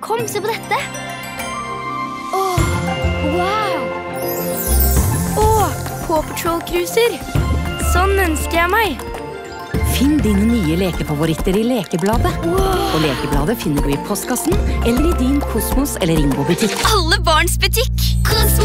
Kom, se på dette. Åh, wow. Åh, Paw Patrol-cruiser. Sånn ønsker jeg meg. Finn dine nye lekefavoritter i Lekebladet. Og Lekebladet finner du i postkassen eller i din Kosmos eller Ringo-butikk. Alle barns butikk. Kosmos.